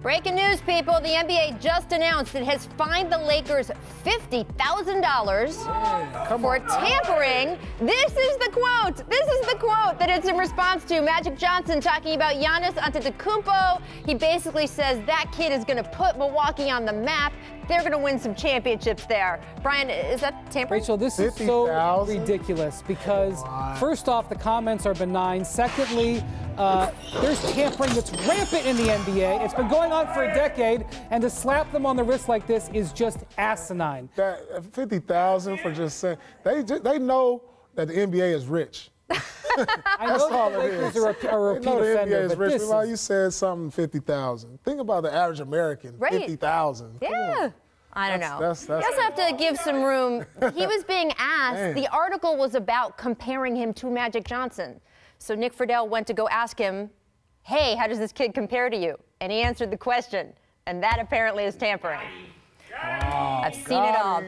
Breaking news, people. The NBA just announced it has fined the Lakers $50,000 for tampering. This is the quote. This is the quote that it's in response to Magic Johnson talking about Giannis Antetokounmpo. He basically says that kid is going to put Milwaukee on the map. They're going to win some championships there. Brian, is that tampering? Rachel, this is so 50,000? ridiculous because, first off, the comments are benign. Secondly, uh, there's tampering that's rampant in the NBA. It's been going on for a decade, and to slap them on the wrist like this is just asinine. That uh, fifty thousand for just saying they ju- they know that the NBA is rich. I That's know all the it Lakers is. are a, a They repeat know the offender, NBA is but rich. this Meanwhile, is- you said something fifty thousand. Think about the average American. Right. Fifty thousand. Yeah. I don't That's- know. that's- that's- you also have to give some room. He was being asked, the article was about comparing him to Magic Johnson. So Nick Friedell went to go ask him, hey, how does this kid compare to you? And he answered the question. And that apparently is tampering. I've seen it all.